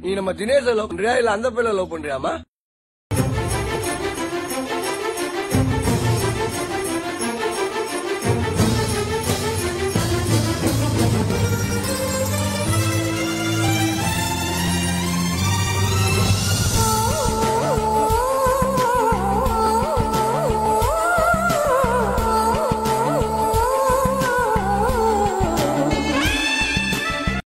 நீ நம்ம தினேஷ லவ் பண்றியா இல்ல அந்த பிள்ளை லவ் பண்றியாமா